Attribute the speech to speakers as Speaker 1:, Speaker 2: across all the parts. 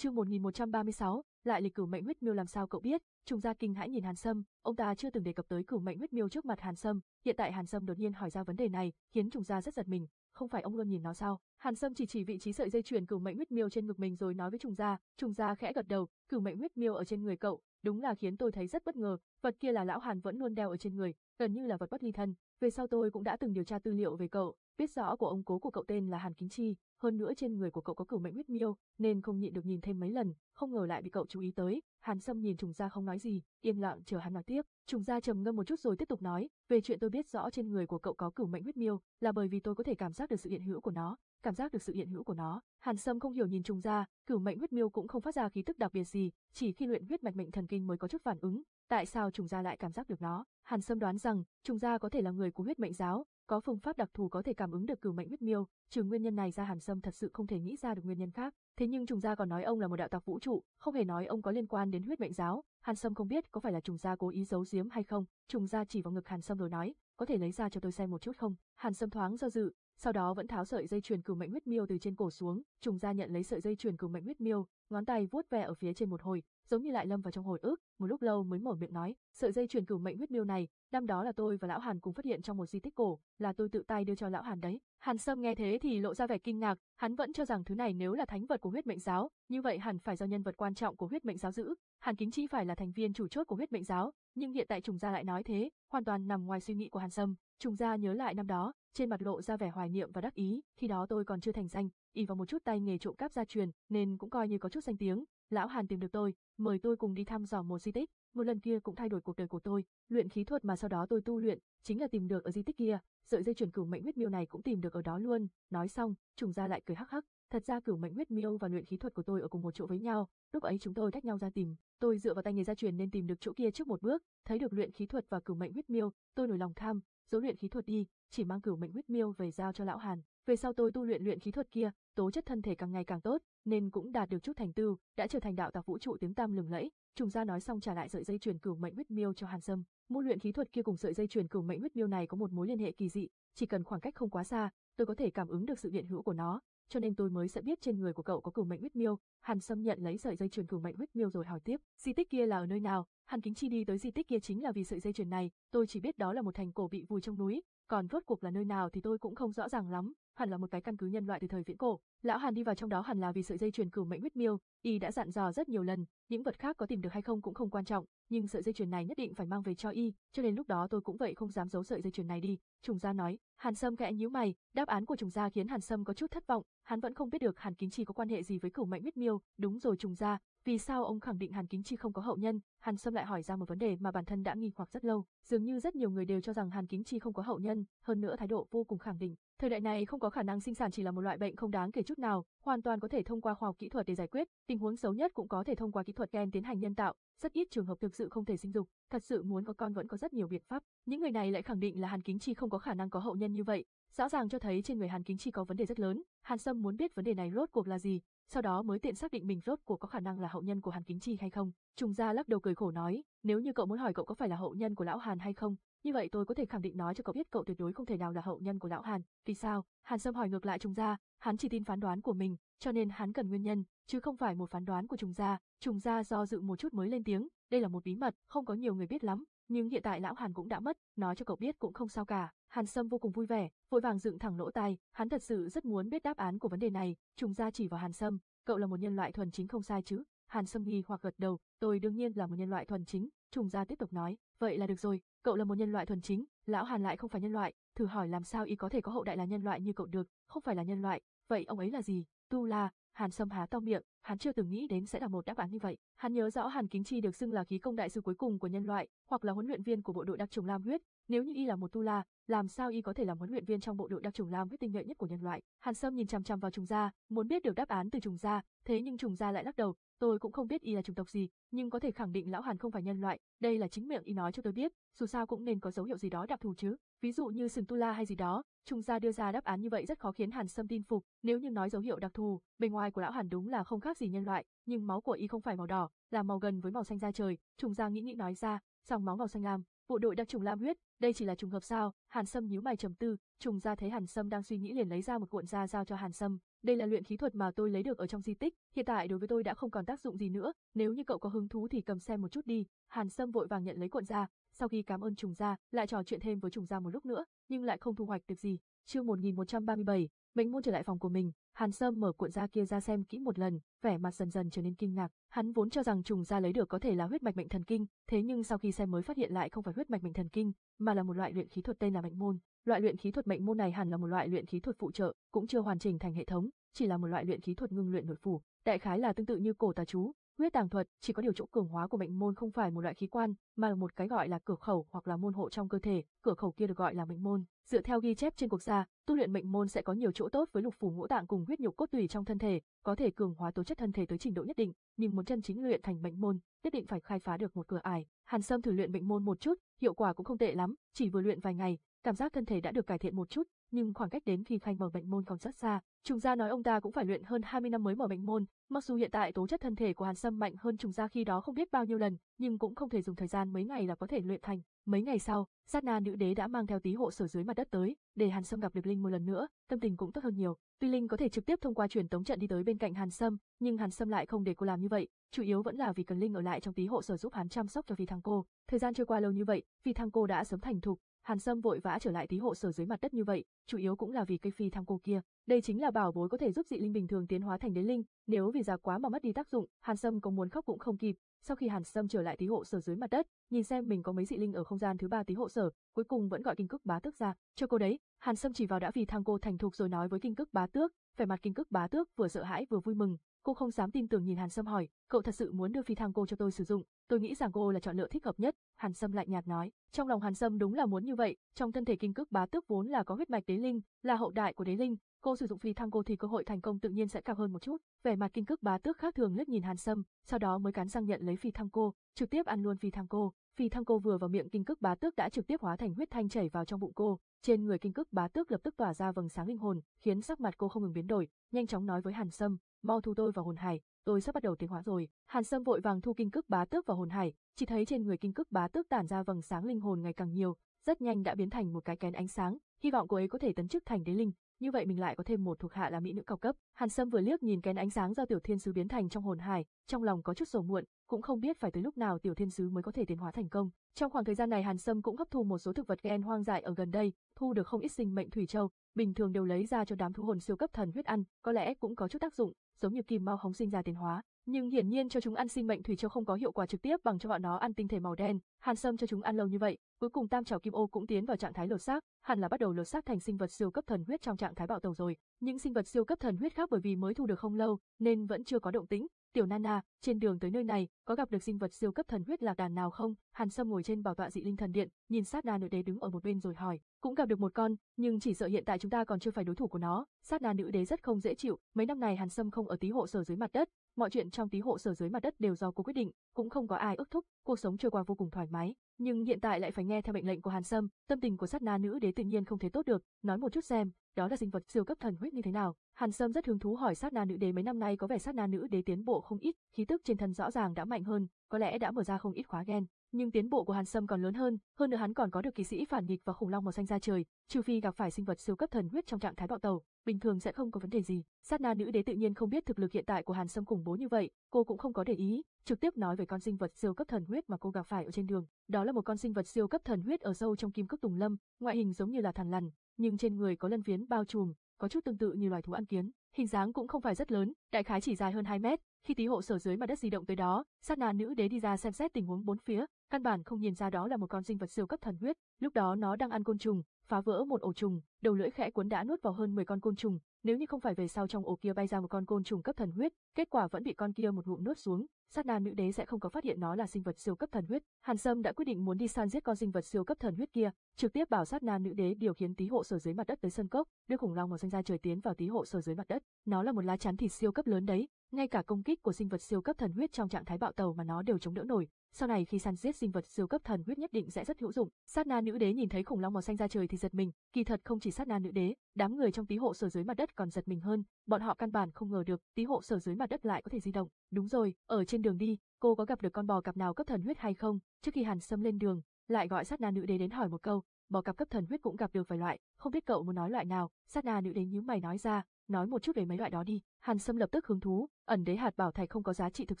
Speaker 1: Chương 1136, lại lịch cửu mệnh huyết miêu làm sao cậu biết? Trùng gia kinh hãi nhìn Hàn Sâm, ông ta chưa từng đề cập tới cửu mệnh huyết miêu trước mặt Hàn Sâm, hiện tại Hàn Sâm đột nhiên hỏi ra vấn đề này, khiến Trùng gia rất giật mình, không phải ông luôn nhìn nó sao? Hàn Sâm chỉ chỉ vị trí sợi dây chuyền cửu mệnh huyết miêu trên ngực mình rồi nói với Trùng gia, Trùng gia khẽ gật đầu, cửu mệnh huyết miêu ở trên người cậu, đúng là khiến tôi thấy rất bất ngờ, vật kia là lão Hàn vẫn luôn đeo ở trên người, gần như là vật bất ly thân. Về sau tôi cũng đã từng điều tra tư liệu về cậu, biết rõ của ông cố của cậu tên là Hàn Kính Chi, hơn nữa trên người của cậu có cửu mệnh huyết miêu, nên không nhịn được nhìn thêm mấy lần, không ngờ lại bị cậu chú ý tới. Hàn Sâm nhìn Trùng Gia không nói gì, yên lặng chờ hắn nói tiếp. Trùng Gia trầm ngâm một chút rồi tiếp tục nói, về chuyện tôi biết rõ trên người của cậu có cửu mệnh huyết miêu, là bởi vì tôi có thể cảm giác được sự hiện hữu của nó, cảm giác được sự hiện hữu của nó. Hàn Sâm không hiểu nhìn Trùng Gia, cửu mệnh huyết miêu cũng không phát ra khí tức đặc biệt gì, chỉ khi luyện huyết mạch mệnh thần kinh mới có chút phản ứng. Tại sao Trùng Gia lại cảm giác được nó? Hàn Sâm đoán rằng Trùng Gia có thể là người của huyết mệnh giáo, có phương pháp đặc thù có thể cảm ứng được cửu mệnh huyết miêu, trừ nguyên nhân này ra Hàn Sâm thật sự không thể nghĩ ra được nguyên nhân khác. Thế nhưng trùng gia còn nói ông là một đạo tặc vũ trụ, không hề nói ông có liên quan đến huyết mệnh giáo. Hàn Sâm không biết có phải là trùng gia cố ý giấu giếm hay không. Trùng gia chỉ vào ngực Hàn Sâm rồi nói, có thể lấy ra cho tôi xem một chút không? Hàn Sâm thoáng do dự, sau đó vẫn tháo sợi dây chuyền cửu mệnh huyết miêu từ trên cổ xuống. Trùng gia nhận lấy sợi dây chuyền cửu mệnh huyết miêu, ngón tay vuốt ve ở phía trên một hồi, giống như lại lâm vào trong hồi ức. Một lúc lâu mới mở miệng nói, sợi dây truyền cửu mệnh huyết miêu này, năm đó là tôi và lão Hàn cùng phát hiện trong một di tích cổ, là tôi tự tay đưa cho lão Hàn đấy. Hàn Sâm nghe thế thì lộ ra vẻ kinh ngạc, hắn vẫn cho rằng thứ này nếu là thánh vật của huyết mệnh giáo, như vậy hẳn phải do nhân vật quan trọng của huyết mệnh giáo giữ. Hàn Kính Chi phải là thành viên chủ chốt của huyết mệnh giáo, nhưng hiện tại Trùng Gia lại nói thế, hoàn toàn nằm ngoài suy nghĩ của Hàn Sâm. Trùng Gia nhớ lại năm đó, trên mặt lộ ra vẻ hoài niệm và đắc ý, khi đó tôi còn chưa thành danh, y vào một chút tay nghề trộm cắp gia truyền, nên cũng coi như có chút danh tiếng. Lão Hàn tìm được tôi, mời tôi cùng đi thăm dò một di tích, một lần kia cũng thay đổi cuộc đời của tôi, luyện khí thuật mà sau đó tôi tu luyện, chính là tìm được ở di tích kia, sợi dây chuyển cửu mệnh huyết miêu này cũng tìm được ở đó luôn. Nói xong, trùng gia lại cười hắc hắc, thật ra cửu mệnh huyết miêu và luyện khí thuật của tôi ở cùng một chỗ với nhau, lúc ấy chúng tôi tách nhau ra tìm, tôi dựa vào tay nghề gia truyền nên tìm được chỗ kia trước một bước, thấy được luyện khí thuật và cửu mệnh huyết miêu, tôi nổi lòng tham, dấu luyện khí thuật đi, chỉ mang cửu mệnh huyết miêu về giao cho lão Hàn. Về sau tôi tu luyện luyện khí thuật kia, tố chất thân thể càng ngày càng tốt, nên cũng đạt được chút thành tựu, đã trở thành đạo tặc vũ trụ tiếng tam lừng lẫy. Trùng gia nói xong trả lại sợi dây chuyền cửu mệnh huyết miêu cho Hàn Sâm. Môn luyện khí thuật kia cùng sợi dây chuyền cửu mệnh huyết miêu này có một mối liên hệ kỳ dị, chỉ cần khoảng cách không quá xa, tôi có thể cảm ứng được sự hiện hữu của nó, cho nên tôi mới sẽ biết trên người của cậu có cửu mệnh huyết miêu. Hàn Sâm nhận lấy sợi dây chuyền cửu mệnh huyết miêu rồi hỏi tiếp, di tích kia là ở nơi nào? Hàn Kính Chi đi tới di tích kia chính là vì sợi dây chuyền này, tôi chỉ biết đó là một thành cổ bị vùi trong núi, còn rốt cuộc là nơi nào thì tôi cũng không rõ ràng lắm, hẳn là một cái căn cứ nhân loại từ thời viễn cổ. Lão Hàn đi vào trong đó hẳn là vì sợi dây chuyền cửu mệnh huyết miêu, y đã dặn dò rất nhiều lần, những vật khác có tìm được hay không cũng không quan trọng, nhưng sợi dây chuyền này nhất định phải mang về cho y, cho nên lúc đó tôi cũng vậy không dám giấu sợi dây chuyền này đi. Trùng gia nói, Hàn Sâm khẽ nhíu mày, đáp án của Trùng gia khiến Hàn Sâm có chút thất vọng, hắn vẫn không biết được Hàn Kính Chi có quan hệ gì với cửu mệnh huyết miêu, đúng rồi Trùng gia, vì sao ông khẳng định Hàn Kính Chi không có hậu nhân? Hàn Sâm lại hỏi ra một vấn đề mà bản thân đã nghi hoặc rất lâu, dường như rất nhiều người đều cho rằng Hàn Kính Chi không có hậu nhân, hơn nữa thái độ vô cùng khẳng định. Thời đại này không có khả năng sinh sản chỉ là một loại bệnh không đáng kể chút nào, hoàn toàn có thể thông qua khoa học kỹ thuật để giải quyết, tình huống xấu nhất cũng có thể thông qua kỹ thuật gen tiến hành nhân tạo, rất ít trường hợp thực sự không thể sinh dục, thật sự muốn có con vẫn có rất nhiều biện pháp. Những người này lại khẳng định là Hàn Kính Chi không có khả năng có hậu nhân như vậy, rõ ràng cho thấy trên người Hàn Kính Chi có vấn đề rất lớn. Hàn Sâm muốn biết vấn đề này rốt cuộc là gì, sau đó mới tiện xác định mình rốt cuộc có khả năng là hậu nhân của Hàn Kính Chi hay không. Trùng gia lắc đầu cười khổ nói, nếu như cậu muốn hỏi cậu có phải là hậu nhân của lão Hàn hay không, như vậy tôi có thể khẳng định nói cho cậu biết cậu tuyệt đối không thể nào là hậu nhân của lão Hàn. Vì sao? Hàn Sâm hỏi ngược lại Trùng gia, hắn chỉ tin phán đoán của mình, cho nên hắn cần nguyên nhân, chứ không phải một phán đoán của Trùng gia. Trùng gia do dự một chút mới lên tiếng, đây là một bí mật, không có nhiều người biết lắm, nhưng hiện tại lão Hàn cũng đã mất, nói cho cậu biết cũng không sao cả. Hàn Sâm vô cùng vui vẻ, vội vàng dựng thẳng lỗ tai, hắn thật sự rất muốn biết đáp án của vấn đề này. Trùng gia chỉ vào Hàn Sâm, cậu là một nhân loại thuần chính không sai chứ? Hàn Sâm nghi hoặc gật đầu, tôi đương nhiên là một nhân loại thuần chính. Trùng gia tiếp tục nói, vậy là được rồi, cậu là một nhân loại thuần chính, lão Hàn lại không phải nhân loại, thử hỏi làm sao y có thể có hậu đại là nhân loại như cậu được, không phải là nhân loại, vậy ông ấy là gì? Tu La, Hàn Sâm há to miệng, hắn chưa từng nghĩ đến sẽ là một đáp án như vậy. Hắn nhớ rõ Hàn Kính Chi được xưng là khí công đại sư cuối cùng của nhân loại, hoặc là huấn luyện viên của bộ đội đặc trùng Lam huyết, nếu như y là một tu la, làm sao y có thể làm huấn luyện viên trong bộ đội đặc trùng Lam huyết tinh nhuệ nhất của nhân loại? Hàn Sâm nhìn chằm chằm vào trùng gia, muốn biết được đáp án từ trùng gia, thế nhưng trùng gia lại lắc đầu, tôi cũng không biết y là chủng tộc gì, nhưng có thể khẳng định lão Hàn không phải nhân loại, đây là chính miệng y nói cho tôi biết, dù sao cũng nên có dấu hiệu gì đó đặc thù chứ, ví dụ như sừng tu la hay gì đó. Trùng gia đưa ra đáp án như vậy rất khó khiến Hàn Sâm tin phục, nếu như nói dấu hiệu đặc thù, bề ngoài của lão Hàn đúng là không khác gì nhân loại, nhưng máu của y không phải màu đỏ, là màu gần với màu xanh da trời, trùng gia nghĩ nghĩ nói ra, dòng máu màu xanh lam, bộ đội đặc trùng lam huyết, đây chỉ là trùng hợp sao? Hàn Sâm nhíu mày trầm tư, trùng gia thấy Hàn Sâm đang suy nghĩ liền lấy ra một cuộn da giao cho Hàn Sâm, đây là luyện khí thuật mà tôi lấy được ở trong di tích, hiện tại đối với tôi đã không còn tác dụng gì nữa, nếu như cậu có hứng thú thì cầm xem một chút đi. Hàn Sâm vội vàng nhận lấy cuộn ra, sau khi cảm ơn trùng gia, lại trò chuyện thêm với trùng gia một lúc nữa, nhưng lại không thu hoạch được gì. Chương 1137, Mệnh môn trở lại phòng của mình, Hàn Sâm mở cuộn da kia ra xem kỹ một lần, vẻ mặt dần dần trở nên kinh ngạc. Hắn vốn cho rằng trùng da lấy được có thể là huyết mạch mệnh thần kinh, thế nhưng sau khi xem mới phát hiện lại không phải huyết mạch mệnh thần kinh, mà là một loại luyện khí thuật tên là mệnh môn. Loại luyện khí thuật mệnh môn này hẳn là một loại luyện khí thuật phụ trợ, cũng chưa hoàn chỉnh thành hệ thống, chỉ là một loại luyện khí thuật ngưng luyện nội phủ, đại khái là tương tự như cổ tà chú, huyết tàng thuật, chỉ có điều chỗ cường hóa của mệnh môn không phải một loại khí quan, mà là một cái gọi là cửa khẩu hoặc là môn hộ trong cơ thể, cửa khẩu kia được gọi là mệnh môn. Dựa theo ghi chép trên cuộc gia, tu luyện mệnh môn sẽ có nhiều chỗ tốt với lục phủ ngũ tạng cùng huyết nhục cốt tủy trong thân thể, có thể cường hóa tố chất thân thể tới trình độ nhất định, nhưng muốn chân chính luyện thành mệnh môn, nhất định phải khai phá được một cửa ải. Hàn Sâm thử luyện mệnh môn một chút, hiệu quả cũng không tệ lắm, chỉ vừa luyện vài ngày, cảm giác thân thể đã được cải thiện một chút, nhưng khoảng cách đến khi khanh mở mệnh môn còn rất xa. Trùng gia nói ông ta cũng phải luyện hơn 20 năm mới mở mệnh môn, mặc dù hiện tại tố chất thân thể của Hàn Sâm mạnh hơn trùng gia khi đó không biết bao nhiêu lần, nhưng cũng không thể dùng thời gian mấy ngày là có thể luyện thành. Mấy ngày sau, Sát Na nữ đế đã mang theo tí hộ sở dưới mặt đất tới, để Hàn Sâm gặp được Linh một lần nữa, tâm tình cũng tốt hơn nhiều. Tuy Linh có thể trực tiếp thông qua truyền tống trận đi tới bên cạnh Hàn Sâm, nhưng Hàn Sâm lại không để cô làm như vậy, chủ yếu vẫn là vì cần Linh ở lại trong tí hộ sở giúp hắn chăm sóc cho vì Thăng cô. Thời gian trôi qua lâu như vậy, vì Thăng cô đã sớm thành thục, Hàn Sâm vội vã trở lại tí hộ sở dưới mặt đất như vậy, chủ yếu cũng là vì cây phi tham cô kia. Đây chính là bảo bối có thể giúp dị linh bình thường tiến hóa thành đế linh, nếu vì già quá mà mất đi tác dụng, Hàn Sâm có muốn khóc cũng không kịp. Sau khi Hàn Sâm trở lại tí hộ sở dưới mặt đất, nhìn xem mình có mấy dị linh ở không gian thứ ba tí hộ sở, cuối cùng vẫn gọi kinh cức bá tước ra, cho cô đấy. Hàn Sâm chỉ vào đã vì thang cô thành thục rồi nói với kinh cức bá tước, vẻ mặt kinh cức bá tước vừa sợ hãi vừa vui mừng, cô không dám tin tưởng nhìn Hàn Sâm hỏi, cậu thật sự muốn đưa phi thăng cô cho tôi sử dụng, tôi nghĩ rằng cô là chọn lựa thích hợp nhất, Hàn Sâm lạnh nhạt nói, trong lòng Hàn Sâm đúng là muốn như vậy, trong thân thể kinh cước bá tước vốn là có huyết mạch đế linh, là hậu đại của đế linh, cô sử dụng phi thăng cô thì cơ hội thành công tự nhiên sẽ cao hơn một chút. Vẻ mặt kinh cước bá tước khác thường liếc nhìn Hàn Sâm, sau đó mới cắn răng nhận lấy phi thăng cô, trực tiếp ăn luôn phi thăng cô. Phi thăng cô vừa vào miệng kinh cức bá tước đã trực tiếp hóa thành huyết thanh chảy vào trong bụng cô, trên người kinh cức bá tước lập tức tỏa ra vầng sáng linh hồn, khiến sắc mặt cô không ngừng biến đổi, nhanh chóng nói với Hàn Sâm, mau thu tôi vào hồn hải, tôi sắp bắt đầu tiến hóa rồi. Hàn Sâm vội vàng thu kinh cức bá tước vào hồn hải, chỉ thấy trên người kinh cức bá tước tản ra vầng sáng linh hồn ngày càng nhiều, rất nhanh đã biến thành một cái kén ánh sáng, hy vọng cô ấy có thể tấn chức thành đế linh, như vậy mình lại có thêm một thuộc hạ là mỹ nữ cao cấp. Hàn Sâm vừa liếc nhìn kén ánh sáng do tiểu thiên sứ biến thành trong hồn hải, trong lòng có chút sầu muộn, cũng không biết phải tới lúc nào tiểu thiên sứ mới có thể tiến hóa thành công. Trong khoảng thời gian này Hàn Sâm cũng hấp thu một số thực vật gen hoang dại ở gần đây, thu được không ít sinh mệnh thủy châu, bình thường đều lấy ra cho đám thú hồn siêu cấp thần huyết ăn, có lẽ cũng có chút tác dụng, giống như kim mao hóng sinh ra tiến hóa. Nhưng hiển nhiên cho chúng ăn sinh mệnh thủy châu không có hiệu quả trực tiếp bằng cho bọn nó ăn tinh thể màu đen, Hàn Sâm cho chúng ăn lâu như vậy, cuối cùng Tam Trảo Kim Ô cũng tiến vào trạng thái lột xác, hẳn là bắt đầu lột xác thành sinh vật siêu cấp thần huyết trong trạng thái bạo tẩu rồi. Những sinh vật siêu cấp thần huyết khác bởi vì mới thu được không lâu, nên vẫn chưa có động tĩnh. Tiểu Nana, trên đường tới nơi này, có gặp được sinh vật siêu cấp thần huyết lạc đàn nào không? Hàn Sâm ngồi trên bảo tọa dị linh thần điện, nhìn sát na nữ đế đứng ở một bên rồi hỏi, cũng gặp được một con, nhưng chỉ sợ hiện tại chúng ta còn chưa phải đối thủ của nó. Sát na nữ đế rất không dễ chịu, mấy năm này Hàn Sâm không ở tí hộ sở dưới mặt đất, mọi chuyện trong tí hộ sở dưới mặt đất đều do cô quyết định, cũng không có ai ước thúc, cuộc sống trôi qua vô cùng thoải mái. Nhưng hiện tại lại phải nghe theo mệnh lệnh của Hàn Sâm, tâm tình của sát na nữ đế tự nhiên không thể tốt được, nói một chút xem, đó là sinh vật siêu cấp thần huyết như thế nào. Hàn Sâm rất hứng thú hỏi sát na nữ đế mấy năm nay có vẻ sát na nữ đế tiến bộ không ít, khí tức trên thân rõ ràng đã mạnh hơn, có lẽ đã mở ra không ít khóa gen. Nhưng tiến bộ của Hàn Sâm còn lớn hơn, hơn nữa hắn còn có được kỳ sĩ phản nghịch và khủng long màu xanh ra trời, trừ phi gặp phải sinh vật siêu cấp thần huyết trong trạng thái bạo tẩu, bình thường sẽ không có vấn đề gì. Sát na nữ đế tự nhiên không biết thực lực hiện tại của Hàn Sâm khủng bố như vậy, cô cũng không có để ý, trực tiếp nói về con sinh vật siêu cấp thần huyết mà cô gặp phải ở trên đường. Đó là một con sinh vật siêu cấp thần huyết ở sâu trong kim cước tùng lâm, ngoại hình giống như là thằn lằn, nhưng trên người có lân phiến bao trùm, có chút tương tự như loài thú ăn kiến. Hình dáng cũng không phải rất lớn, đại khái chỉ dài hơn 2 mét. Khi tí hộ sở dưới mặt đất di động tới đó, sát na nữ đế đi ra xem xét tình huống bốn phía, căn bản không nhìn ra đó là một con sinh vật siêu cấp thần huyết. Lúc đó nó đang ăn côn trùng, phá vỡ một ổ trùng, đầu lưỡi khẽ cuốn đã nuốt vào hơn 10 con côn trùng, nếu như không phải về sau trong ổ kia bay ra một con côn trùng cấp thần huyết, kết quả vẫn bị con kia một ngụm nuốt xuống, sát na nữ đế sẽ không có phát hiện nó là sinh vật siêu cấp thần huyết. Hàn Sâm đã quyết định muốn đi săn giết con sinh vật siêu cấp thần huyết kia, trực tiếp bảo sát na nữ đế điều khiển tí hộ sở dưới mặt đất tới sân cốc, đưa khủng long màu xanh ra trời tiến vào tí hộ sở dưới mặt đất. Nó là một lá chắn thịt siêu cấp lớn đấy, ngay cả công kích của sinh vật siêu cấp thần huyết trong trạng thái bạo tàu mà nó đều chống đỡ nổi. Sau này khi săn giết sinh vật siêu cấp thần huyết nhất định sẽ rất hữu dụng. Sát na nữ đế nhìn thấy khủng long màu xanh ra trời thì giật mình, kỳ thật không chỉ sát na nữ đế, đám người trong tí hộ sở dưới mặt đất còn giật mình hơn, bọn họ căn bản không ngờ được tí hộ sở dưới mặt đất lại có thể di động. Đúng rồi, ở trên đường đi, cô có gặp được con bò cặp nào cấp thần huyết hay không? Trước khi Hàn Sâm lên đường, lại gọi sát na nữ đế đến hỏi một câu, bò cặp cấp thần huyết cũng gặp được vài loại, không biết cậu muốn nói loại nào? Sát na nữ đế nhíu mày nói ra, nói một chút về mấy loại đó đi. Hàn Sâm lập tức hứng thú, ẩn đế hạt bảo thạch không có giá trị thực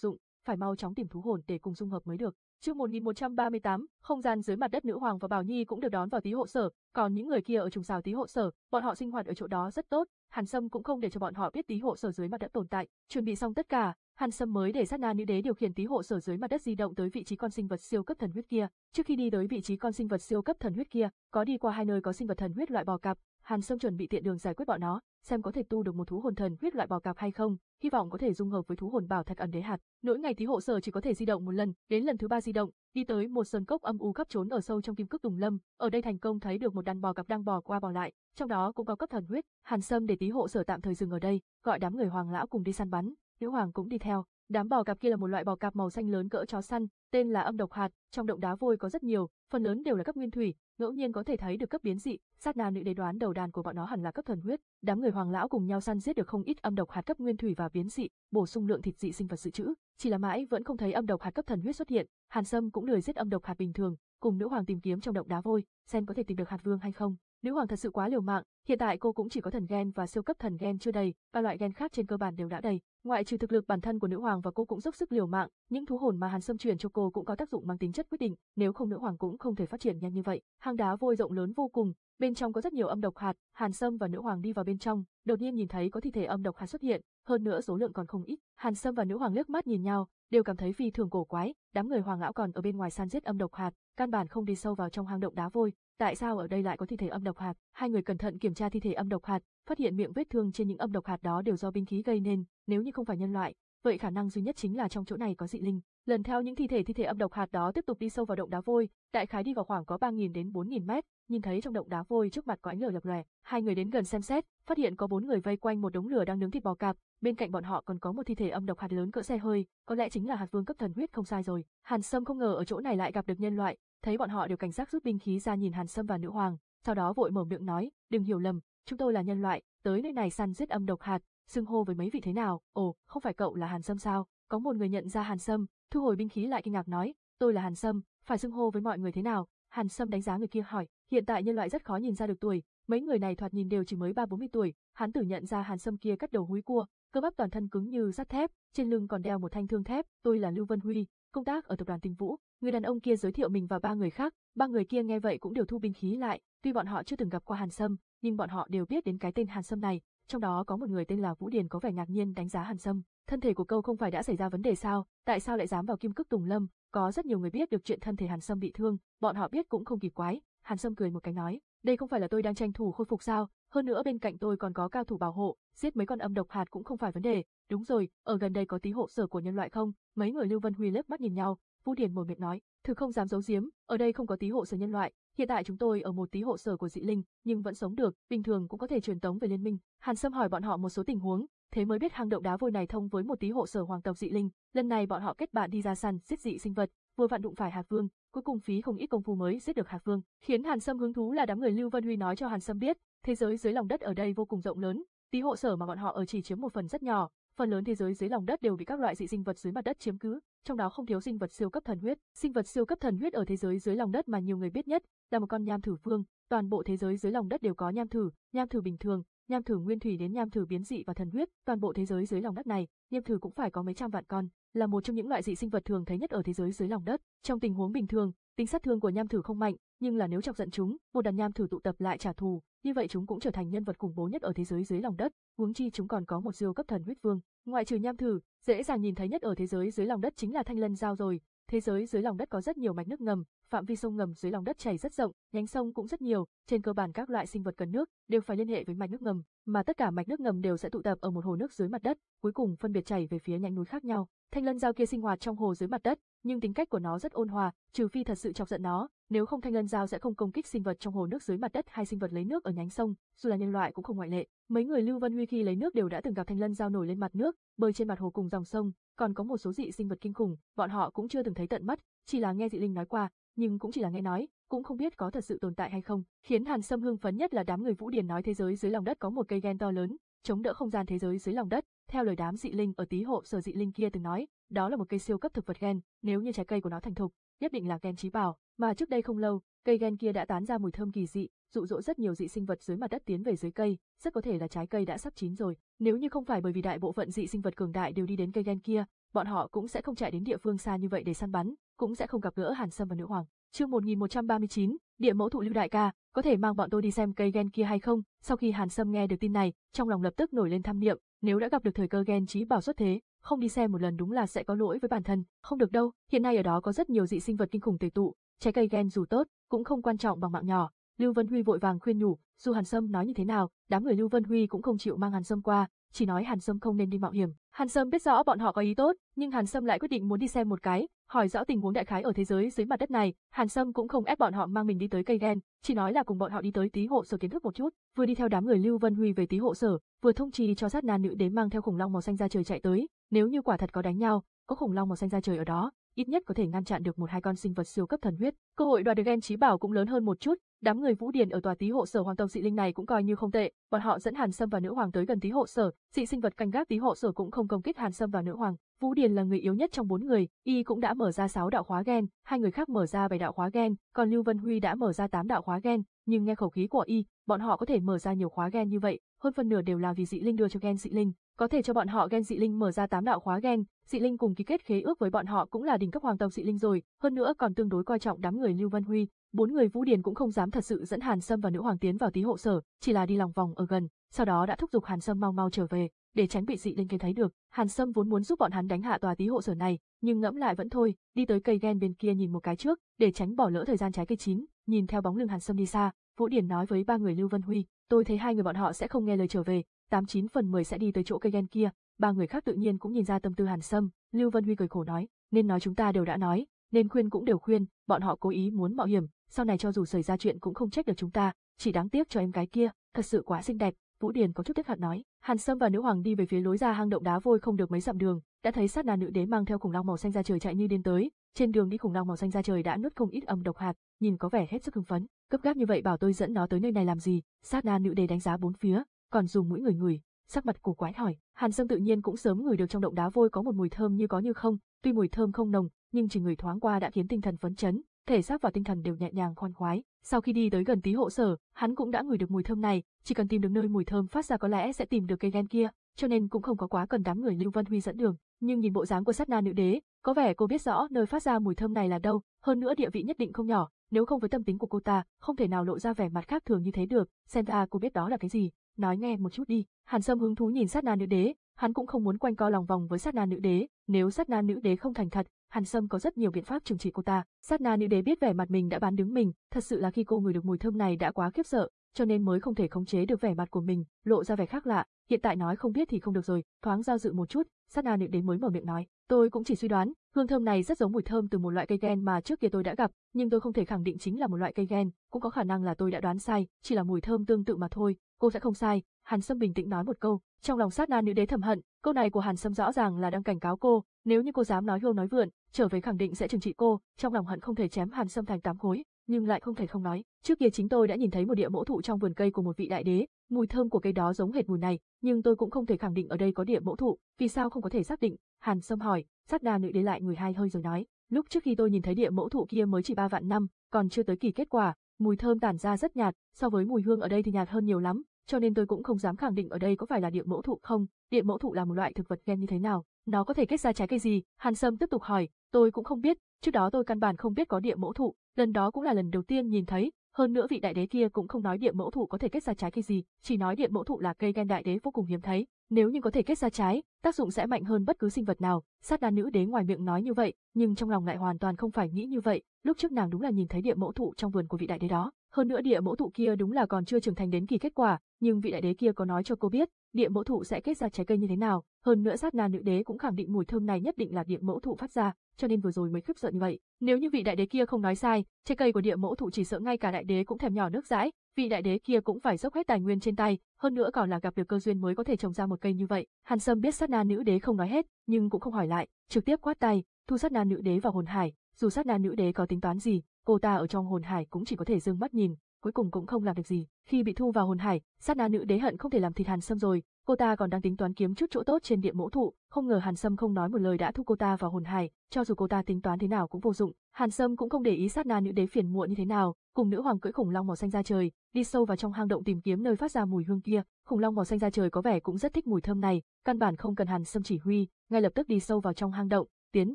Speaker 1: dụng, phải mau chóng tìm thú hồn để cùng dung hợp mới được. Chương 1138, không gian dưới mặt đất nữ hoàng và Bảo Nhi cũng được đón vào tí hộ sở, còn những người kia ở trùng xào tí hộ sở, bọn họ sinh hoạt ở chỗ đó rất tốt, Hàn Sâm cũng không để cho bọn họ biết tí hộ sở dưới mặt đất tồn tại. Chuẩn bị xong tất cả, Hàn Sâm mới để sát na nữ đế điều khiển tí hộ sở dưới mặt đất di động tới vị trí con sinh vật siêu cấp thần huyết kia. Trước khi đi tới vị trí con sinh vật siêu cấp thần huyết kia, có đi qua hai nơi có sinh vật thần huyết loại bò cạp, Hàn Sâm chuẩn bị tiện đường giải quyết bọn nó, xem có thể tu được một thú hồn thần huyết loại bò cạp hay không, hy vọng có thể dung hợp với thú hồn bảo thạch ẩn đế hạt. Mỗi ngày tí hộ sở chỉ có thể di động một lần, đến lần thứ ba di động, đi tới một sơn cốc âm u khắp trốn ở sâu trong kim cước tùng lâm, ở đây thành công thấy được một đàn bò cạp đang bò qua bò lại, trong đó cũng có cấp thần huyết. Hàn Sâm để tí hộ sở tạm thời dừng ở đây, gọi đám người hoàng lão cùng đi săn bắn, nữ hoàng cũng đi theo. Đám bò cạp kia là một loại bò cạp màu xanh lớn cỡ chó săn, tên là âm độc hạt, trong động đá vôi có rất nhiều, phần lớn đều là cấp nguyên thủy, ngẫu nhiên có thể thấy được cấp biến dị, sát na nữ đế đoán đầu đàn của bọn nó hẳn là cấp thần huyết. Đám người hoàng lão cùng nhau săn giết được không ít âm độc hạt cấp nguyên thủy và biến dị, bổ sung lượng thịt dị sinh vật dự trữ, chỉ là mãi vẫn không thấy âm độc hạt cấp thần huyết xuất hiện. Hàn Sâm cũng lười giết âm độc hạt bình thường, cùng nữ hoàng tìm kiếm trong động đá vôi, xem có thể tìm được hạt vương hay không. Nữ hoàng thật sự quá liều mạng, hiện tại cô cũng chỉ có thần gen và siêu cấp thần gen chưa đầy, ba loại gen khác trên cơ bản đều đã đầy. Ngoại trừ thực lực bản thân của nữ hoàng và cô cũng dốc sức liều mạng, những thú hồn mà Hàn Sâm truyền cho cô cũng có tác dụng mang tính chất quyết định, nếu không nữ hoàng cũng không thể phát triển nhanh như vậy. Hang đá vôi rộng lớn vô cùng, bên trong có rất nhiều âm độc hạt, Hàn Sâm và nữ hoàng đi vào bên trong, đột nhiên nhìn thấy có thi thể âm độc hạt xuất hiện, hơn nữa số lượng còn không ít. Hàn Sâm và nữ hoàng liếc mắt nhìn nhau, đều cảm thấy phi thường cổ quái, đám người hoàng lão còn ở bên ngoài săn giết âm độc hạt, căn bản không đi sâu vào trong hang động đá vôi, tại sao ở đây lại có thi thể âm độc hạt? Hai người cẩn thận kiểm tra thi thể âm độc hạt, phát hiện miệng vết thương trên những âm độc hạt đó đều do binh khí gây nên, nếu như không phải nhân loại, vậy khả năng duy nhất chính là trong chỗ này có dị linh. Lần theo những thi thể thi thể âm độc hạt đó tiếp tục đi sâu vào động đá vôi, đại khái đi vào khoảng có 3000 đến 4000 mét, nhìn thấy trong động đá vôi trước mặt có ánh lửa lập lòe, hai người đến gần xem xét, phát hiện có bốn người vây quanh một đống lửa đang nướng thịt bò cạp, bên cạnh bọn họ còn có một thi thể âm độc hạt lớn cỡ xe hơi, có lẽ chính là hạt vương cấp thần huyết không sai rồi. Hàn Sâm không ngờ ở chỗ này lại gặp được nhân loại, thấy bọn họ đều cảnh giác rút binh khí ra nhìn Hàn Sâm và nữ hoàng, sau đó vội mở miệng nói, đừng hiểu lầm, chúng tôi là nhân loại, tới nơi này săn giết âm độc hạt, xưng hô với mấy vị thế nào? Ồ, không phải cậu là Hàn Sâm sao? Có một người nhận ra Hàn Sâm, thu hồi binh khí lại kinh ngạc nói, tôi là Hàn Sâm, phải xưng hô với mọi người thế nào? Hàn Sâm đánh giá người kia hỏi, hiện tại nhân loại rất khó nhìn ra được tuổi, mấy người này thoạt nhìn đều chỉ mới ba bốn mươi tuổi, hắn tử nhận ra Hàn Sâm kia cắt đầu húi cua, cơ bắp toàn thân cứng như sắt thép, trên lưng còn đeo một thanh thương thép, tôi là Lưu Vân Huy, công tác ở tập đoàn Tinh Vũ. Người đàn ông kia giới thiệu mình và ba người khác, ba người kia nghe vậy cũng đều thu binh khí lại, tuy bọn họ chưa từng gặp qua Hàn Sâm, nhưng bọn họ đều biết đến cái tên Hàn Sâm này, trong đó có một người tên là Vũ Điền có vẻ ngạc nhiên đánh giá Hàn Sâm, thân thể của câu không phải đã xảy ra vấn đề sao, tại sao lại dám vào kim cức tùng lâm, có rất nhiều người biết được chuyện thân thể Hàn Sâm bị thương, bọn họ biết cũng không kỳ quái, Hàn Sâm cười một cái nói, đây không phải là tôi đang tranh thủ khôi phục sao, hơn nữa bên cạnh tôi còn có cao thủ bảo hộ, giết mấy con âm độc hạt cũng không phải vấn đề, đúng rồi, ở gần đây có tí hộ sở của nhân loại không, mấy người Lưu Vân Huy lướt mắt nhìn nhau, Vũ Điền mở miệng nói, thực không dám giấu giếm, ở đây không có tí hộ sở nhân loại, hiện tại chúng tôi ở một tí hộ sở của dị linh, nhưng vẫn sống được, bình thường cũng có thể truyền tống về liên minh. Hàn Sâm hỏi bọn họ một số tình huống, thế mới biết hang động đá vôi này thông với một tí hộ sở hoàng tộc dị linh, lần này bọn họ kết bạn đi ra săn giết dị sinh vật, vừa vặn đụng phải Hạc Vương, cuối cùng phí không ít công phu mới giết được Hạc Vương, khiến Hàn Sâm hứng thú là đám người Lưu Vân Huy nói cho Hàn Sâm biết, thế giới dưới lòng đất ở đây vô cùng rộng lớn, tí hộ sở mà bọn họ ở chỉ chiếm một phần rất nhỏ, phần lớn thế giới dưới lòng đất đều bị các loại dị sinh vật dưới mặt đất chiếm cứ, trong đó không thiếu sinh vật siêu cấp thần huyết. Sinh vật siêu cấp thần huyết ở thế giới dưới lòng đất mà nhiều người biết nhất là một con nham thử vương. Toàn bộ thế giới dưới lòng đất đều có nham thử, nham thử bình thường, nham thử nguyên thủy đến nham thử biến dị và thần huyết. Toàn bộ thế giới dưới lòng đất này, nham thử cũng phải có mấy trăm vạn con, là một trong những loại dị sinh vật thường thấy nhất ở thế giới dưới lòng đất. Trong tình huống bình thường, tính sát thương của nham thử không mạnh, nhưng là nếu chọc giận chúng, một đàn nham thử tụ tập lại trả thù, như vậy chúng cũng trở thành nhân vật khủng bố nhất ở thế giới dưới lòng đất. Huống chi chúng còn có một siêu cấp thần huyết vương, ngoại trừ nham thử, dễ dàng nhìn thấy nhất ở thế giới dưới lòng đất chính là thanh lân giao rồi. Thế giới dưới lòng đất có rất nhiều mạch nước ngầm, phạm vi sông ngầm dưới lòng đất chảy rất rộng, nhánh sông cũng rất nhiều, trên cơ bản các loại sinh vật cần nước đều phải liên hệ với mạch nước ngầm, mà tất cả mạch nước ngầm đều sẽ tụ tập ở một hồ nước dưới mặt đất, cuối cùng phân biệt chảy về phía nhánh núi khác nhau. Thanh lân giao kia sinh hoạt trong hồ dưới mặt đất, nhưng tính cách của nó rất ôn hòa, trừ phi thật sự chọc giận nó, nếu không thanh lân dao sẽ không công kích sinh vật trong hồ nước dưới mặt đất hay sinh vật lấy nước ở nhánh sông, dù là nhân loại cũng không ngoại lệ. Mấy người Lưu Vân Huy khi lấy nước đều đã từng gặp thanh lân dao nổi lên mặt nước, bơi trên mặt hồ cùng dòng sông, còn có một số dị sinh vật kinh khủng, bọn họ cũng chưa từng thấy tận mắt, chỉ là nghe dị linh nói qua, nhưng cũng chỉ là nghe nói, cũng không biết có thật sự tồn tại hay không. Khiến Hàn Sâm hưng phấn nhất là đám người Vũ Điền nói thế giới dưới lòng đất có một cây gen to lớn, chống đỡ không gian thế giới dưới lòng đất. Theo lời đám dị linh ở tí hộ sở dị linh kia từng nói, đó là một cây siêu cấp thực vật gen, nếu như trái cây của nó thành thục, nhất định là gen trí bảo, mà trước đây không lâu, cây gen kia đã tán ra mùi thơm kỳ dị, dụ dỗ rất nhiều dị sinh vật dưới mặt đất tiến về dưới cây, rất có thể là trái cây đã sắp chín rồi. Nếu như không phải bởi vì đại bộ phận dị sinh vật cường đại đều đi đến cây gen kia, bọn họ cũng sẽ không chạy đến địa phương xa như vậy để săn bắn, cũng sẽ không gặp gỡ Hàn Sâm và Nữ Hoàng. Chương 1139, Địa mẫu thụ Lưu đại ca, có thể mang bọn tôi đi xem cây gen kia hay không? Sau khi Hàn Sâm nghe được tin này, trong lòng lập tức nổi lên tham niệm, nếu đã gặp được thời cơ gen trí bảo xuất thế, không đi xem một lần đúng là sẽ có lỗi với bản thân, không được đâu, hiện nay ở đó có rất nhiều dị sinh vật kinh khủng tề tụ, trái cây gen dù tốt, cũng không quan trọng bằng mạng nhỏ. Lưu Vân Huy vội vàng khuyên nhủ, dù Hàn Sâm nói như thế nào, đám người Lưu Vân Huy cũng không chịu mang Hàn Sâm qua, chỉ nói Hàn Sâm không nên đi mạo hiểm. Hàn Sâm biết rõ bọn họ có ý tốt, nhưng Hàn Sâm lại quyết định muốn đi xem một cái, hỏi rõ tình huống đại khái ở thế giới dưới mặt đất này. Hàn Sâm cũng không ép bọn họ mang mình đi tới cây gen, chỉ nói là cùng bọn họ đi tới tí hộ sở kiến thức một chút. Vừa đi theo đám người Lưu Vân Huy về tí hộ sở, vừa thông trì cho sát na nữ đế mang theo khủng long màu xanh ra trời chạy tới. Nếu như quả thật có đánh nhau, có khủng long màu xanh ra trời ở đó, ít nhất có thể ngăn chặn được một hai con sinh vật siêu cấp thần huyết. Cơ hội đoạt được gen trí bảo cũng lớn hơn một chút, đám người Vũ Điền ở tòa tí hộ sở Hoàng Tông dị linh này cũng coi như không tệ, bọn họ dẫn Hàn Sâm và nữ hoàng tới gần tí hộ sở, dị sinh vật canh gác tí hộ sở cũng không công kích Hàn Sâm và nữ hoàng. Vũ Điền là người yếu nhất trong bốn người, y cũng đã mở ra 6 đạo khóa gen, hai người khác mở ra 7 đạo khóa gen, còn Lưu Vân Huy đã mở ra 8 đạo khóa gen, nhưng nghe khẩu khí của y, bọn họ có thể mở ra nhiều khóa gen như vậy, hơn phần nửa đều là vì dị linh đưa cho gen dị linh, có thể cho bọn họ gen dị linh mở ra tám đạo khóa gen, dị linh cùng ký kết khế ước với bọn họ cũng là đỉnh cấp hoàng tộc dị linh rồi, hơn nữa còn tương đối coi trọng đám người Lưu văn Huy, bốn người Vũ Điền cũng không dám thật sự dẫn Hàn Sâm và nữ hoàng tiến vào tí hộ sở, chỉ là đi lòng vòng ở gần, sau đó đã thúc giục Hàn Sâm mau mau trở về, để tránh bị dị linh kia thấy được. Hàn Sâm vốn muốn giúp bọn hắn đánh hạ tòa tí hộ sở này, nhưng ngẫm lại vẫn thôi, đi tới cây gen bên kia nhìn một cái trước, để tránh bỏ lỡ thời gian trái cây chín. Nhìn theo bóng lưng Hàn Sâm đi xa, Vũ Điền nói với ba người Lưu Vân Huy, tôi thấy hai người bọn họ sẽ không nghe lời trở về, tám chín phần mười sẽ đi tới chỗ cây gen kia. Ba người khác tự nhiên cũng nhìn ra tâm tư Hàn Sâm, Lưu Vân Huy cười khổ nói, nên nói chúng ta đều đã nói, nên khuyên cũng đều khuyên, bọn họ cố ý muốn mạo hiểm, sau này cho dù xảy ra chuyện cũng không trách được chúng ta, chỉ đáng tiếc cho em gái kia, thật sự quá xinh đẹp, Vũ Điền có chút tiếc hận nói. Hàn Sâm và nữ hoàng đi về phía lối ra hang động đá vôi không được mấy dặm đường, đã thấy sát na nữ đế mang theo khủng long màu xanh ra trời chạy như điên tới, trên đường đi khủng long màu xanh ra trời đã nuốt không ít âm độc hạt, nhìn có vẻ hết sức hưng phấn, cấp gáp như vậy bảo tôi dẫn nó tới nơi này làm gì? Sát na nữ đế đánh giá bốn phía, còn dùng mũi người người, sắc mặt cổ quái hỏi. Hàn Sâm tự nhiên cũng sớm ngửi được trong động đá vôi có một mùi thơm như có như không, tuy mùi thơm không nồng, nhưng chỉ người thoáng qua đã khiến tinh thần phấn chấn, thể xác và tinh thần đều nhẹ nhàng khoan khoái. Sau khi đi tới gần tí hộ sở, hắn cũng đã ngửi được mùi thơm này, chỉ cần tìm được nơi mùi thơm phát ra có lẽ sẽ tìm được cây gen kia, cho nên cũng không có quá cần đám người Lưu Vân Huy dẫn đường. Nhưng nhìn bộ dáng của sát na nữ đế, có vẻ cô biết rõ nơi phát ra mùi thơm này là đâu, hơn nữa địa vị nhất định không nhỏ, nếu không với tâm tính của cô ta, không thể nào lộ ra vẻ mặt khác thường như thế được. Xem ra cô biết đó là cái gì, nói nghe một chút đi. Hàn Sâm hứng thú nhìn sát na nữ đế, hắn cũng không muốn quanh co lòng vòng với sát na nữ đế, nếu sát na nữ đế không thành thật, Hàn Sâm có rất nhiều biện pháp trừng trị cô ta. Sát na nữ đế biết vẻ mặt mình đã bán đứng mình, thật sự là khi cô ngửi được mùi thơm này đã quá khiếp sợ, cho nên mới không thể khống chế được vẻ mặt của mình, lộ ra vẻ khác lạ. Hiện tại nói không biết thì không được rồi, thoáng giao dự một chút, sát na nữ đế mới mở miệng nói, tôi cũng chỉ suy đoán, hương thơm này rất giống mùi thơm từ một loại cây gen mà trước kia tôi đã gặp, nhưng tôi không thể khẳng định chính là một loại cây gen, cũng có khả năng là tôi đã đoán sai, chỉ là mùi thơm tương tự mà thôi. Cô sẽ không sai, Hàn Sâm bình tĩnh nói một câu, trong lòng sát na nữ đế thầm hận, câu này của Hàn Sâm rõ ràng là đang cảnh cáo cô, nếu như cô dám nói hưu nói vượn, trở về khẳng định sẽ trừng trị cô, trong lòng hận không thể chém Hàn Sâm thành tám khối, nhưng lại không thể không nói. Trước kia chính tôi đã nhìn thấy một địa mẫu thụ trong vườn cây của một vị đại đế, mùi thơm của cây đó giống hệt mùi này, nhưng tôi cũng không thể khẳng định ở đây có địa mẫu thụ, vì sao không có thể xác định? Hàn Sâm hỏi, sát na nữ đế lại người hai hơi rồi nói, lúc trước khi tôi nhìn thấy địa mẫu thụ kia mới chỉ ba vạn năm, còn chưa tới kỳ kết quả, mùi thơm tản ra rất nhạt, so với mùi hương ở đây thì nhạt hơn nhiều lắm, cho nên tôi cũng không dám khẳng định ở đây có phải là địa mẫu thụ không, địa mẫu thụ là một loại thực vật gen như thế nào, nó có thể kết ra trái cây gì, Hàn Sâm tiếp tục hỏi, tôi cũng không biết, trước đó tôi căn bản không biết có địa mẫu thụ, lần đó cũng là lần đầu tiên nhìn thấy, hơn nữa vị đại đế kia cũng không nói địa mẫu thụ có thể kết ra trái cây gì, chỉ nói địa mẫu thụ là cây gen đại đế vô cùng hiếm thấy, nếu như có thể kết ra trái, tác dụng sẽ mạnh hơn bất cứ sinh vật nào. Sát đan nữ đế ngoài miệng nói như vậy, nhưng trong lòng lại hoàn toàn không phải nghĩ như vậy, lúc trước nàng đúng là nhìn thấy địa mẫu thụ trong vườn của vị đại đế đó, hơn nữa địa mẫu thụ kia đúng là còn chưa trưởng thành đến kỳ kết quả, nhưng vị đại đế kia có nói cho cô biết, địa mẫu thụ sẽ kết ra trái cây như thế nào, hơn nữa sát na nữ đế cũng khẳng định mùi thơm này nhất định là địa mẫu thụ phát ra, cho nên vừa rồi mới khiếp sợ như vậy. Nếu như vị đại đế kia không nói sai, trái cây của địa mẫu thụ chỉ sợ ngay cả đại đế cũng thèm nhỏ nước dãi, vị đại đế kia cũng phải dốc hết tài nguyên trên tay, hơn nữa còn là gặp được cơ duyên mới có thể trồng ra một cây như vậy. Hàn Sâm biết sát na nữ đế không nói hết, nhưng cũng không hỏi lại, trực tiếp quát tay, thu sát na nữ đế vào hồn hải, dù sát na nữ đế có tính toán gì, cô ta ở trong hồn hải cũng chỉ có thể dương mắt nhìn, cuối cùng cũng không làm được gì. Khi bị thu vào hồn hải, sát na nữ đế hận không thể làm thịt Hàn Sâm rồi, cô ta còn đang tính toán kiếm chút chỗ tốt trên địa mẫu thụ, không ngờ Hàn Sâm không nói một lời đã thu cô ta vào hồn hải, cho dù cô ta tính toán thế nào cũng vô dụng. Hàn Sâm cũng không để ý sát na nữ đế phiền muộn như thế nào, cùng nữ hoàng cưỡi khủng long màu xanh ra trời, đi sâu vào trong hang động tìm kiếm nơi phát ra mùi hương kia. Khủng long màu xanh ra trời có vẻ cũng rất thích mùi thơm này, căn bản không cần Hàn Sâm chỉ huy, ngay lập tức đi sâu vào trong hang động, tiến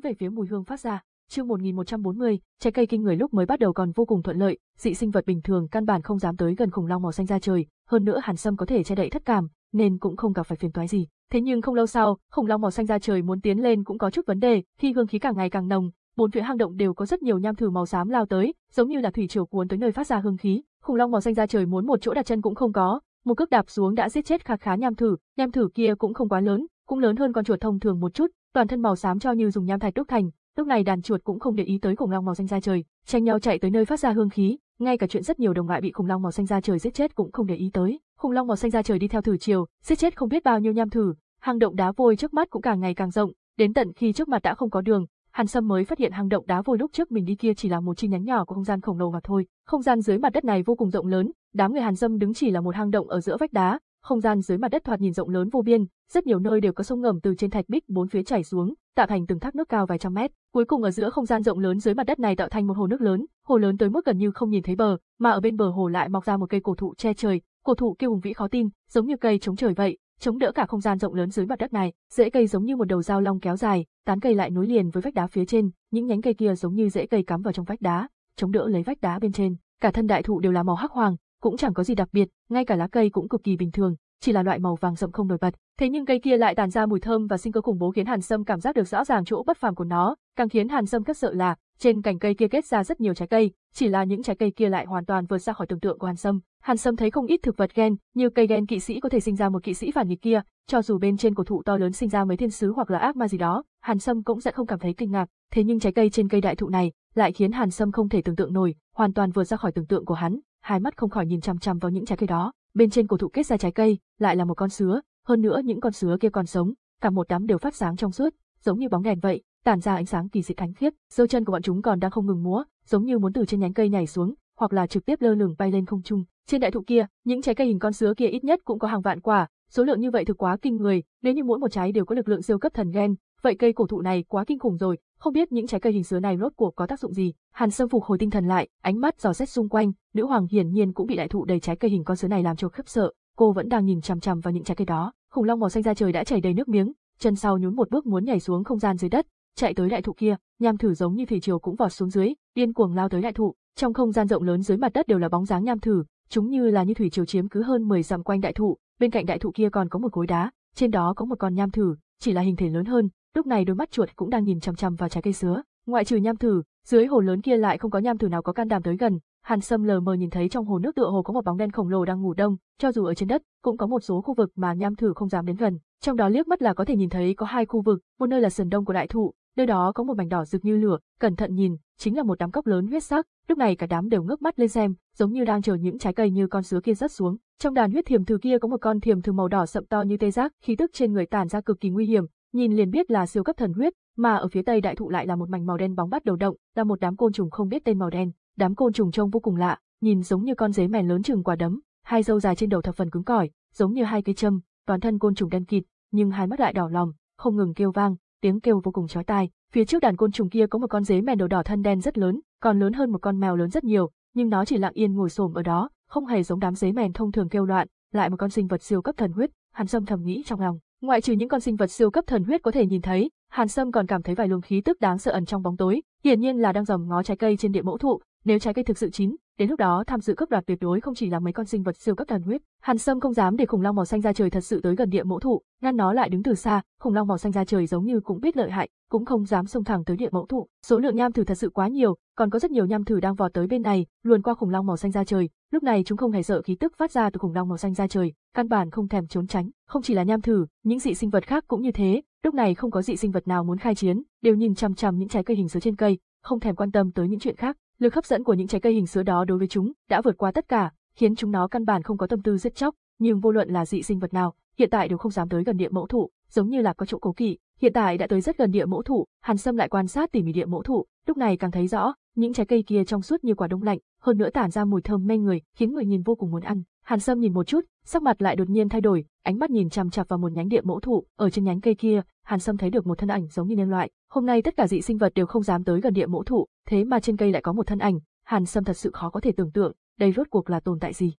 Speaker 1: về phía mùi hương phát ra. Chương 1140, trái cây kinh người lúc mới bắt đầu còn vô cùng thuận lợi, dị sinh vật bình thường căn bản không dám tới gần khủng long màu xanh ra trời, hơn nữa Hàn Sâm có thể che đậy thất cảm, nên cũng không gặp phải phiền toái gì. Thế nhưng không lâu sau, khủng long màu xanh ra trời muốn tiến lên cũng có chút vấn đề, khi hương khí càng ngày càng nồng, bốn phía hang động đều có rất nhiều nham thử màu xám lao tới, giống như là thủy triều cuốn tới nơi phát ra hương khí. Khủng long màu xanh ra trời muốn một chỗ đặt chân cũng không có, một cước đạp xuống đã giết chết khá khá nham thử, nham thử kia cũng không quá lớn, cũng lớn hơn con chuột thông thường một chút, toàn thân màu xám cho như dùng nham thạch đúc thành. Lúc này đàn chuột cũng không để ý tới khủng long màu xanh da trời, tranh nhau chạy tới nơi phát ra hương khí, ngay cả chuyện rất nhiều đồng loại bị khủng long màu xanh da trời giết chết cũng không để ý tới. Khủng long màu xanh da trời đi theo thử chiều, giết chết không biết bao nhiêu nham thử, hang động đá vôi trước mắt cũng càng ngày càng rộng, đến tận khi trước mặt đã không có đường, Hàn Sâm mới phát hiện hang động đá vôi lúc trước mình đi kia chỉ là một chi nhánh nhỏ của không gian khổng lồ mà thôi. Không gian dưới mặt đất này vô cùng rộng lớn, đám người Hàn Sâm đứng chỉ là một hang động ở giữa vách đá, không gian dưới mặt đất thoạt nhìn rộng lớn vô biên, rất nhiều nơi đều có sông ngầm từ trên thạch bích bốn phía chảy xuống, tạo thành từng thác nước cao vài trăm mét. Cuối cùng ở giữa không gian rộng lớn dưới mặt đất này tạo thành một hồ nước lớn, hồ lớn tới mức gần như không nhìn thấy bờ, mà ở bên bờ hồ lại mọc ra một cây cổ thụ che trời, cổ thụ kia hùng vĩ khó tin, giống như cây chống trời vậy, chống đỡ cả không gian rộng lớn dưới mặt đất này. Rễ cây giống như một đầu dao long kéo dài, tán cây lại nối liền với vách đá phía trên, những nhánh cây kia giống như rễ cây cắm vào trong vách đá, chống đỡ lấy vách đá bên trên. Cả thân đại thụ đều là màu hắc hoàng, cũng chẳng có gì đặc biệt, ngay cả lá cây cũng cực kỳ bình thường, chỉ là loại màu vàng rậm không nổi bật. Thế nhưng cây kia lại tàn ra mùi thơm và sinh cơ khủng bố khiến Hàn Sâm cảm giác được rõ ràng chỗ bất phàm của nó, càng khiến Hàn Sâm cất sợ là trên cành cây kia kết ra rất nhiều trái cây, chỉ là những trái cây kia lại hoàn toàn vượt ra khỏi tưởng tượng của Hàn Sâm. Hàn Sâm thấy không ít thực vật gen, như cây gen kỵ sĩ có thể sinh ra một kỵ sĩ phản nghịch kia, cho dù bên trên cổ thụ to lớn sinh ra mấy thiên sứ hoặc là ác ma gì đó, Hàn Sâm cũng sẽ không cảm thấy kinh ngạc. Thế nhưng trái cây trên cây đại thụ này lại khiến Hàn Sâm không thể tưởng tượng nổi, hoàn toàn vượt ra khỏi tưởng tượng của hắn, hai mắt không khỏi nhìn chằm chằm vào những trái cây đó. Bên trên cổ thụ kết ra trái cây, lại là một con sứa, hơn nữa những con sứa kia còn sống, cả một đám đều phát sáng trong suốt, giống như bóng đèn vậy, tản ra ánh sáng kỳ dị thánh khiết. Dâu chân của bọn chúng còn đang không ngừng múa, giống như muốn từ trên nhánh cây nhảy xuống, hoặc là trực tiếp lơ lửng bay lên không trung. Trên đại thụ kia, những trái cây hình con sứa kia ít nhất cũng có hàng vạn quả, số lượng như vậy thực quá kinh người, nếu như mỗi một trái đều có lực lượng siêu cấp thần gen, vậy cây cổ thụ này quá kinh khủng rồi, không biết những trái cây hình sứa này rốt cuộc có tác dụng gì. Hàn Sâm phục hồi tinh thần lại, ánh mắt dò xét xung quanh, nữ hoàng hiển nhiên cũng bị đại thụ đầy trái cây hình con sứa này làm cho khiếp sợ, cô vẫn đang nhìn chằm chằm vào những trái cây đó. Khủng long màu xanh da trời đã chảy đầy nước miếng, chân sau nhún một bước muốn nhảy xuống không gian dưới đất, chạy tới đại thụ kia, nham thử giống như thủy triều cũng vọt xuống dưới, điên cuồng lao tới đại thụ. Trong không gian rộng lớn dưới mặt đất đều là bóng dáng nham thử, chúng như là như thủy triều chiếm cứ hơn 10 dặm quanh đại thụ, bên cạnh đại thụ kia còn có một khối đá, trên đó có một con nham thử, chỉ là hình thể lớn hơn, lúc này đôi mắt chuột cũng đang nhìn chằm chằm vào trái cây sứa. Ngoại trừ nham thử, dưới hồ lớn kia lại không có nham thử nào có can đảm tới gần. Hàn Sâm lờ mờ nhìn thấy trong hồ nước tựa hồ có một bóng đen khổng lồ đang ngủ đông, cho dù ở trên đất, cũng có một số khu vực mà nham thử không dám đến gần. Trong đó liếc mắt là có thể nhìn thấy có hai khu vực, một nơi là sườn đông của đại thụ, nơi đó có một mảnh đỏ rực như lửa, cẩn thận nhìn, chính là một đám cốc lớn huyết sắc. Lúc này cả đám đều ngước mắt lên xem, giống như đang chờ những trái cây như con sứa kia rớt xuống. Trong đàn huyết thiềm thử kia có một con thiềm thử màu đỏ sậm to như tê giác, khí tức trên người tản ra cực kỳ nguy hiểm, nhìn liền biết là siêu cấp thần huyết, mà ở phía tây đại thụ lại là một mảnh màu đen bóng bắt đầu động, là một đám côn trùng không biết tên màu đen. Đám côn trùng trông vô cùng lạ, nhìn giống như con dế mèn lớn chừng quả đấm, hai râu dài trên đầu thập phần cứng cỏi, giống như hai cây châm, toàn thân côn trùng đen kịt, nhưng hai mắt lại đỏ lòm, không ngừng kêu vang, tiếng kêu vô cùng chói tai. Phía trước đàn côn trùng kia có một con dế mèn đầu đỏ thân đen rất lớn, còn lớn hơn một con mèo lớn rất nhiều, nhưng nó chỉ lặng yên ngồi xổm ở đó, không hề giống đám dế mèn thông thường kêu loạn, lại một con sinh vật siêu cấp thần huyết, Hàn Sâm thầm nghĩ trong lòng. Ngoại trừ những con sinh vật siêu cấp thần huyết có thể nhìn thấy, Hàn Sâm còn cảm thấy vài luồng khí tức đáng sợ ẩn trong bóng tối, hiển nhiên là đang dòm ngó trái cây trên địa mẫu thụ, nếu trái cây thực sự chín, đến lúc đó tham dự cướp đoạt tuyệt đối không chỉ là mấy con sinh vật siêu cấp thần huyết. Hàn Sâm không dám để khủng long màu xanh ra trời thật sự tới gần địa mẫu thụ, ngăn nó lại đứng từ xa, khủng long màu xanh ra trời giống như cũng biết lợi hại, cũng không dám xông thẳng tới địa mẫu thụ. Số lượng nham thử thật sự quá nhiều, còn có rất nhiều nham thử đang vọt tới bên này, luồn qua khủng long màu xanh ra trời. Lúc này chúng không hề sợ khí tức phát ra từ khủng long màu xanh ra trời, căn bản không thèm trốn tránh. Không chỉ là nham thử, những dị sinh vật khác cũng như thế. Lúc này không có dị sinh vật nào muốn khai chiến, đều nhìn chằm chằm những trái cây hình sứa trên cây, không thèm quan tâm tới những chuyện khác. Lực hấp dẫn của những trái cây hình sứa đó đối với chúng đã vượt qua tất cả, khiến chúng nó căn bản không có tâm tư giết chóc, nhưng vô luận là dị sinh vật nào, hiện tại đều không dám tới gần địa mẫu thụ, giống như là có chỗ cố kỵ. Hiện tại đã tới rất gần địa mẫu thụ, Hàn Sâm lại quan sát tỉ mỉ địa mẫu thụ, lúc này càng thấy rõ, những trái cây kia trong suốt như quả đông lạnh, hơn nữa tản ra mùi thơm mê người, khiến người nhìn vô cùng muốn ăn. Hàn Sâm nhìn một chút, sắc mặt lại đột nhiên thay đổi, ánh mắt nhìn chằm chằm vào một nhánh địa mẫu thụ, ở trên nhánh cây kia, Hàn Sâm thấy được một thân ảnh giống như nhân loại. Hôm nay tất cả dị sinh vật đều không dám tới gần địa mẫu thụ, thế mà trên cây lại có một thân ảnh, Hàn Sâm thật sự khó có thể tưởng tượng, đây rốt cuộc là tồn tại gì.